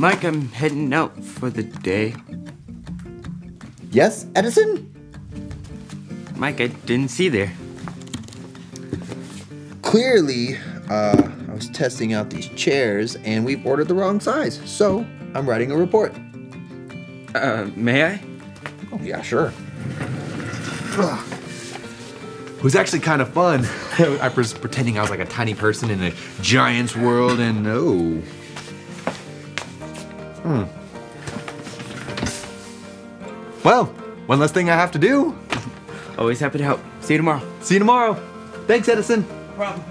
Mike, I'm heading out for the day. Yes, Edison? Mike, I didn't see there. Clearly, uh, I was testing out these chairs and we've ordered the wrong size. So I'm writing a report. Uh, may I? Oh, yeah, sure. It was actually kind of fun. I was pretending I was like a tiny person in a giant's world, and oh. Hmm. Well, one less thing I have to do. Always happy to help. See you tomorrow. See you tomorrow. Thanks, Edison. No problem.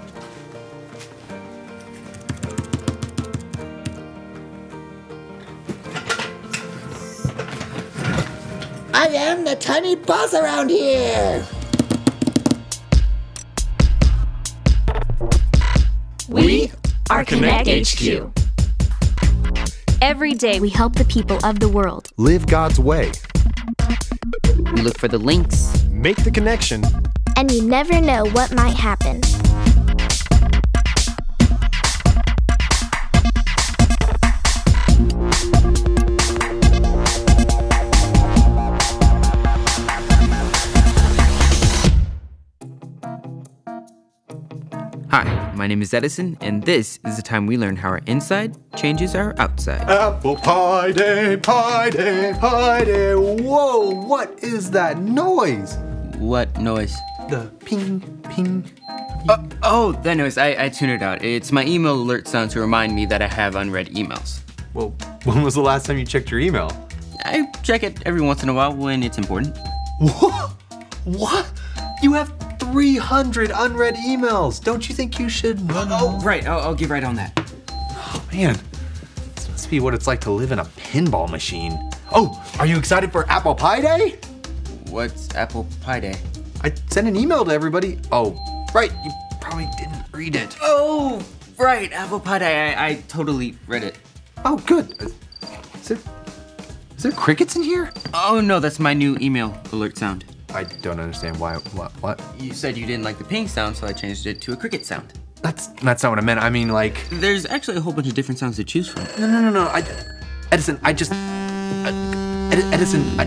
I am the tiny boss around here. We are Connect HQ. Every day we help the people of the world. Live God's way. We look for the links. Make the connection. And you never know what might happen. Hi, my name is Edison, and this is the time we learn how our inside changes our outside. Apple pie day, pie day, pie day. Whoa, what is that noise? What noise? The ping, ping. Uh, oh, that noise. I, I tuned it out. It's my email alert sound to remind me that I have unread emails. Well, when was the last time you checked your email? I check it every once in a while when it's important. What? What? You have 300 unread emails. Don't you think you should run oh, oh, right. I'll, I'll get right on that. Oh, man, this must be what it's like to live in a pinball machine. Oh, are you excited for Apple Pie Day? What's Apple Pie Day? I sent an email to everybody. Oh, right, you probably didn't read it. Oh, right. Apple Pie Day. I, I totally read it. Oh, good. Is there, is there crickets in here? Oh, no. That's my new email alert sound. I don't understand why. What? What? You said you didn't like the ping sound, so I changed it to a cricket sound. That's that's not what I meant. I mean, like. There's actually a whole bunch of different sounds to choose from. No, no, no, no. I, Edison, I just. Edi- Edison, I.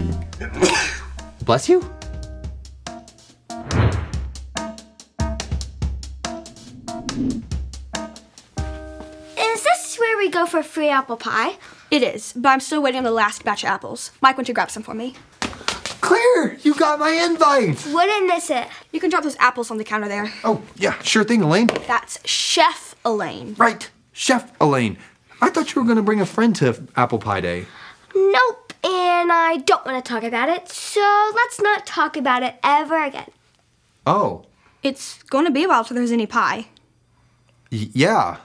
Bless you. Is this where we go for free apple pie? It is, but I'm still waiting on the last batch of apples. Mike went to grab some for me. Claire, you got my invite. Wouldn't miss it. You can drop those apples on the counter there. Oh, yeah, sure thing, Elaine. That's Chef Elaine. Right, Chef Elaine. I thought you were gonna bring a friend to Apple Pie Day. Nope, and I don't want to talk about it, so let's not talk about it ever again. Oh, It's going to be a while till there's any pie. y- yeah.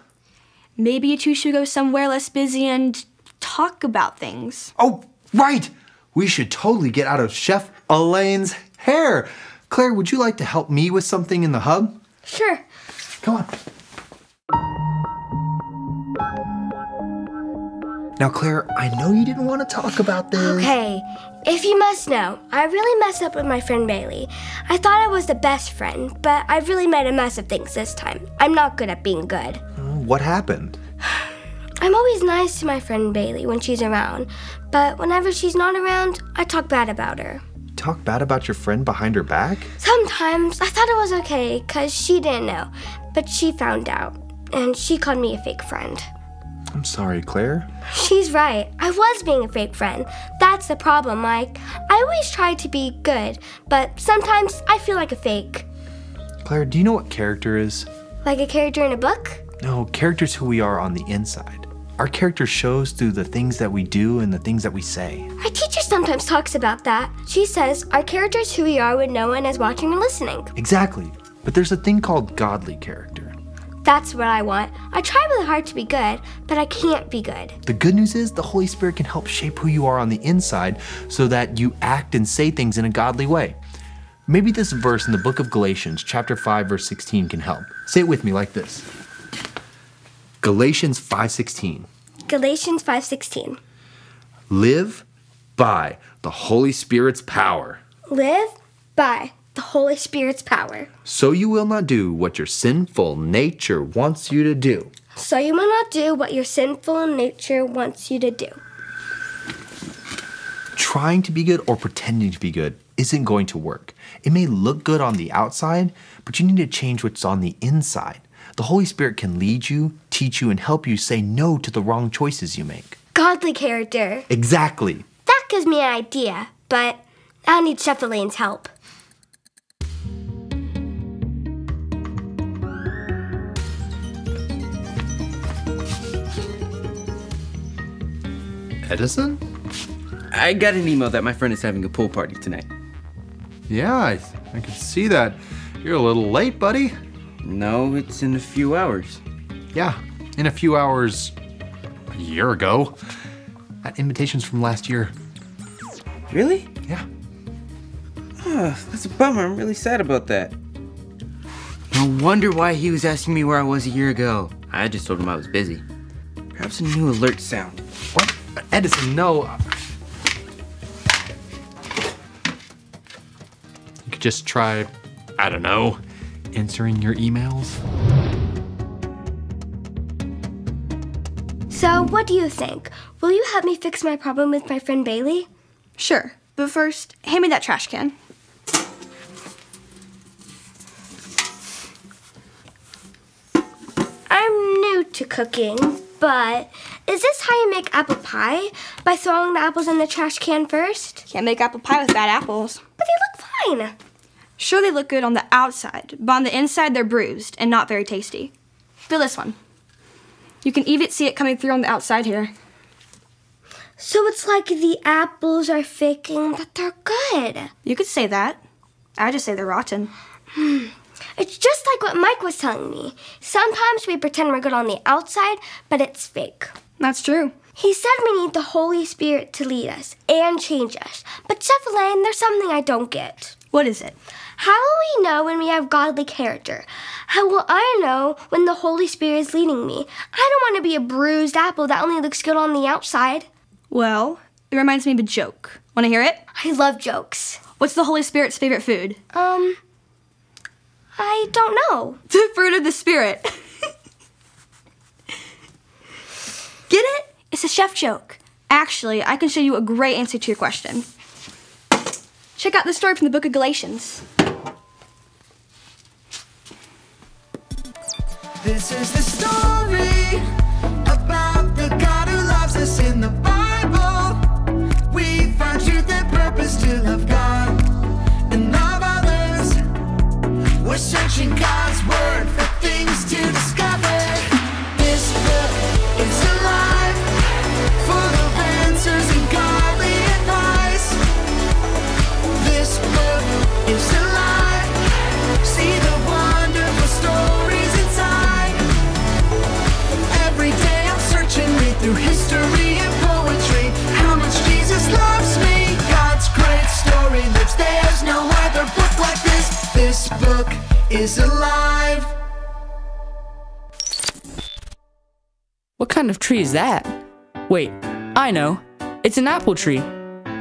Maybe you two should go somewhere less busy and talk about things. Oh, right. We should totally get out of Chef Elaine's hair. Claire, would you like to help me with something in the hub? Sure. Come on. Now, Claire, I know you didn't want to talk about this. Okay, if you must know, I really messed up with my friend Bailey. I thought I was the best friend, but I really made a mess of things this time. I'm not good at being good. What happened? I'm always nice to my friend Bailey when she's around, but whenever she's not around, I talk bad about her. Talk bad about your friend behind her back? Sometimes I thought it was okay because she didn't know, but she found out, and she called me a fake friend. I'm sorry, Claire. She's right. I was being a fake friend. That's the problem, Mike. I always try to be good, but sometimes I feel like a fake. Claire, do you know what character is? Like a character in a book? No, character's who we are on the inside. Our character shows through the things that we do and the things that we say. My teacher sometimes talks about that. She says our character is who we are when no one is watching or listening. Exactly. But there's a thing called godly character. That's what I want. I try really hard to be good, but I can't be good. The good news is the Holy Spirit can help shape who you are on the inside so that you act and say things in a godly way. Maybe this verse in the book of Galatians, chapter 5, verse 16 can help. Say it with me like this. Galatians 5:16. Galatians 5:16. Live by the Holy Spirit's power. Live by the Holy Spirit's power. So you will not do what your sinful nature wants you to do. So you will not do what your sinful nature wants you to do. Trying to be good or pretending to be good isn't going to work. It may look good on the outside, but you need to change what's on the inside. The Holy Spirit can lead you, teach you, and help you say no to the wrong choices you make. Godly character. Exactly. That gives me an idea, but I'll need Chef Elaine's help. Edison? I got an email that my friend is having a pool party tonight. Yeah, I, I can see that. You're a little late, buddy. No, it's in a few hours. Yeah, in a few hours, a year ago. That invitation's from last year. Really? Yeah. That's a bummer. I'm really sad about that. No wonder why he was asking me where I was a year ago. I just told him I was busy. Perhaps a new alert sound. What? Edison, no. You could just try, I don't know, answering your emails. So, what do you think? Will you help me fix my problem with my friend Bailey? Sure, but first, hand me that trash can. I'm new to cooking, but is this how you make apple pie? By throwing the apples in the trash can first? Can't make apple pie with bad apples. But they look fine. Sure, they look good on the outside, but on the inside, they're bruised and not very tasty. Feel this one. You can even see it coming through on the outside here. So it's like the apples are faking that they're good. You could say that. I just say they're rotten. Hmm. It's just like what Mike was telling me. Sometimes we pretend we're good on the outside, but it's fake. That's true. He said we need the Holy Spirit to lead us and change us. But Chef Elaine, there's something I don't get. What is it? How will we know when we have godly character? How will I know when the Holy Spirit is leading me? I don't want to be a bruised apple that only looks good on the outside. Well, it reminds me of a joke. Want to hear it? I love jokes. What's the Holy Spirit's favorite food? Um, I don't know. The fruit of the Spirit. Get it? It's a chef joke. Actually, I can show you a great answer to your question. Check out the story from the book of Galatians. This is the story about the God who loves us in the Bible. We find truth and purpose to love God and love others. We're searching God's word for things to. Is alive. What kind of tree is that? Wait, I know. It's an apple tree,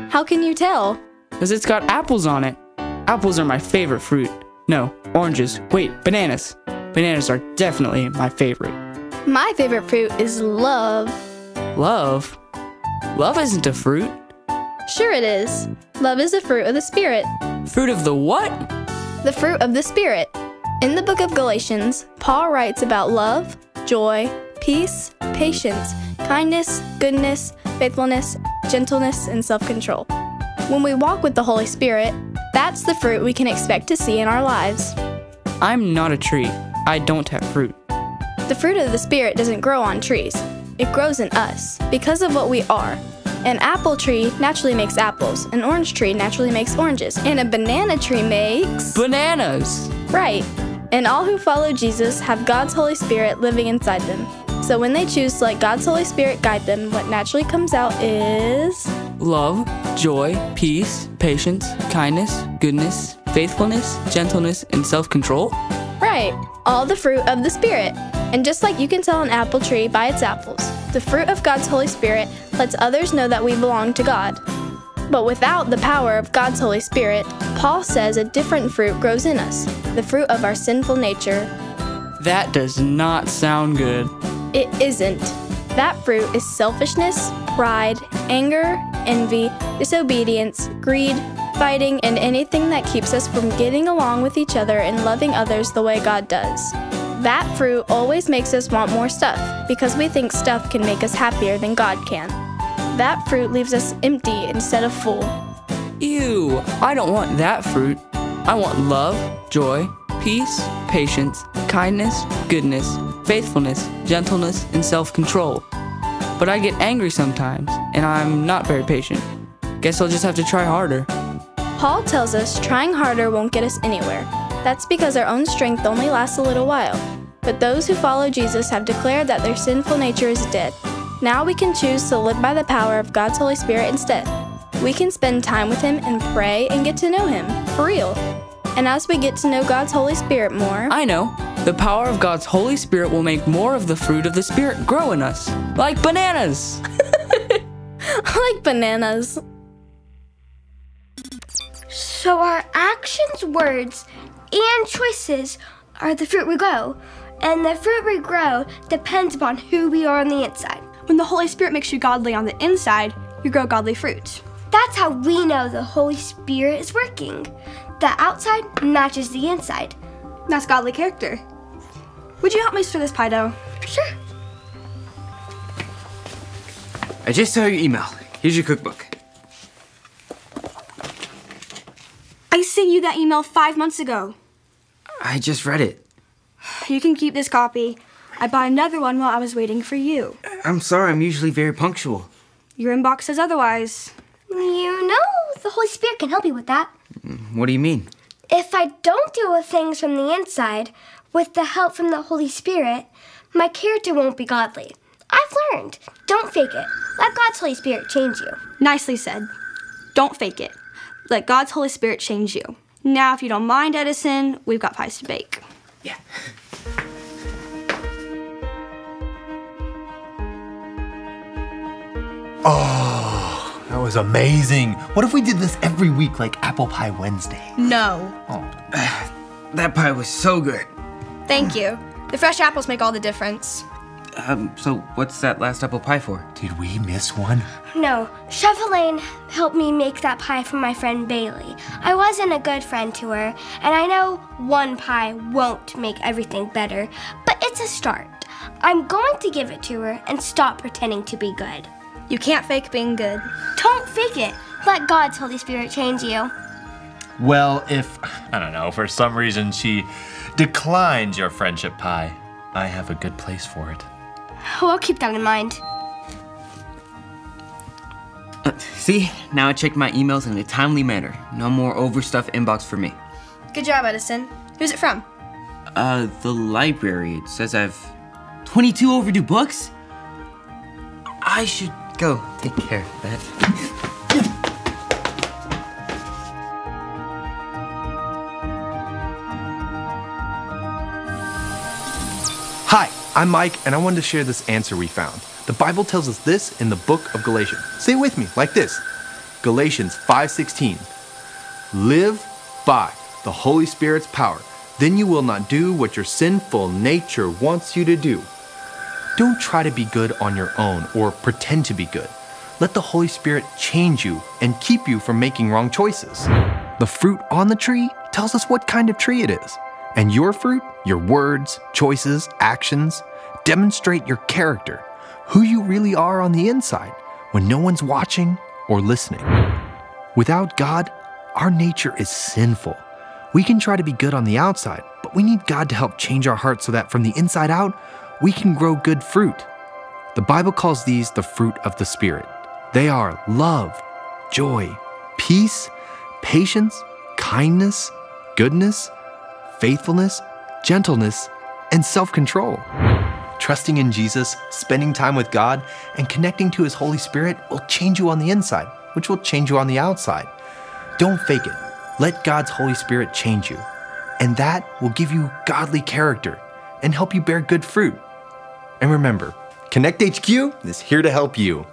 How can you tell? because it's got apples on it. Apples are my favorite fruit. No, oranges. Wait, bananas. Bananas are definitely my favorite. My favorite fruit is love. Love? Love isn't a fruit. Sure, it is. Love is a fruit of the Spirit. Fruit of the what? The fruit of the Spirit. In the book of Galatians, Paul writes about love, joy, peace, patience, kindness, goodness, faithfulness, gentleness, and self control. When we walk with the Holy Spirit, that's the fruit we can expect to see in our lives. I'm not a tree. I don't have fruit. The fruit of the Spirit doesn't grow on trees, it grows in us because of what we are. An apple tree naturally makes apples, an orange tree naturally makes oranges, and a banana tree makes. Bananas! Right. And all who follow Jesus have God's Holy Spirit living inside them. So when they choose to let God's Holy Spirit guide them, what naturally comes out is. Love, joy, peace, patience, kindness, goodness, faithfulness, gentleness, and self control. Right, all the fruit of the Spirit. And just like you can tell an apple tree by its apples, the fruit of God's Holy Spirit lets others know that we belong to God. But without the power of God's Holy Spirit, Paul says a different fruit grows in us the fruit of our sinful nature. That does not sound good. It isn't. That fruit is selfishness, pride, anger, envy, disobedience, greed, fighting, and anything that keeps us from getting along with each other and loving others the way God does. That fruit always makes us want more stuff because we think stuff can make us happier than God can. That fruit leaves us empty instead of full. Ew, I don't want that fruit. I want love, joy, peace, patience, kindness, goodness, faithfulness, gentleness, and self control. But I get angry sometimes, and I'm not very patient. Guess I'll just have to try harder. Paul tells us trying harder won't get us anywhere. That's because our own strength only lasts a little while. But those who follow Jesus have declared that their sinful nature is dead. Now we can choose to live by the power of God's Holy Spirit instead. We can spend time with Him and pray and get to know Him, for real. And as we get to know God's Holy Spirit more, I know. The power of God's Holy Spirit will make more of the fruit of the Spirit grow in us. Like bananas! like bananas. So our actions, words, and choices are the fruit we grow. And the fruit we grow depends upon who we are on the inside. When the Holy Spirit makes you godly on the inside, you grow godly fruit. That's how we know the Holy Spirit is working. The outside matches the inside. That's godly character. Would you help me stir this pie dough? Sure. I just saw your email. Here's your cookbook. I sent you that email five months ago. I just read it. You can keep this copy. I bought another one while I was waiting for you. I'm sorry, I'm usually very punctual. Your inbox says otherwise. You know, the Holy Spirit can help you with that. What do you mean? If I don't deal with things from the inside, with the help from the Holy Spirit, my character won't be godly. I've learned. Don't fake it. Let God's Holy Spirit change you. Nicely said. Don't fake it. Let God's Holy Spirit change you. Now, if you don't mind, Edison, we've got pies to bake. Yeah. Oh, that was amazing. What if we did this every week, like Apple Pie Wednesday? No. Oh. That pie was so good. Thank you. The fresh apples make all the difference. Um, so what's that last apple pie for? Did we miss one? No, Chef Elaine helped me make that pie for my friend Bailey. I wasn't a good friend to her, and I know one pie won't make everything better, but it's a start. I'm going to give it to her and stop pretending to be good. You can't fake being good. Don't fake it. Let God's Holy Spirit change you. Well, if, I don't know, for some reason she declines your friendship pie, I have a good place for it. Oh, I'll keep that in mind. Uh, see, now I check my emails in a timely manner. No more overstuffed inbox for me. Good job, Edison. Who's it from? Uh, the library. It says I've 22 overdue books? I should go take care of that. Hi, I'm Mike, and I wanted to share this answer we found. The Bible tells us this in the book of Galatians. Say it with me, like this. Galatians 5:16. Live by the Holy Spirit's power. Then you will not do what your sinful nature wants you to do. Don't try to be good on your own or pretend to be good. Let the Holy Spirit change you and keep you from making wrong choices. The fruit on the tree tells us what kind of tree it is. And your fruit, your words, choices, actions, demonstrate your character, who you really are on the inside, when no one's watching or listening. Without God, our nature is sinful. We can try to be good on the outside, but we need God to help change our hearts so that from the inside out, we can grow good fruit. The Bible calls these the fruit of the Spirit. They are love, joy, peace, patience, kindness, goodness, faithfulness, gentleness, and self control. Trusting in Jesus, spending time with God, and connecting to His Holy Spirit will change you on the inside, which will change you on the outside. Don't fake it. Let God's Holy Spirit change you. And that will give you godly character and help you bear good fruit. And remember, Connect HQ is here to help you.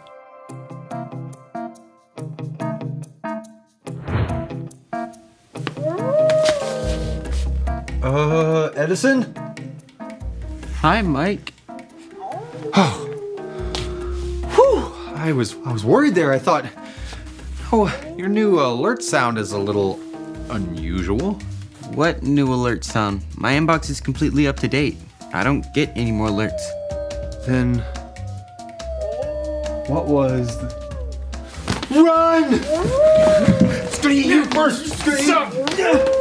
Edison? Hi, Mike. Oh, I was I was worried there. I thought, oh, your new alert sound is a little unusual. What new alert sound? My inbox is completely up to date. I don't get any more alerts. Then, what was? The... Run! It's gonna you first. It's gonna eat-